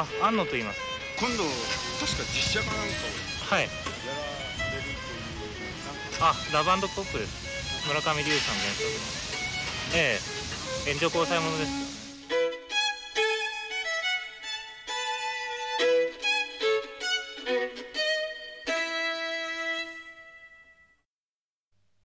あ安野と言います。今度確か実写かなんかはいやられるというあラバンドポップです。村上龍さん原作の。ええ。炎上交際ものです。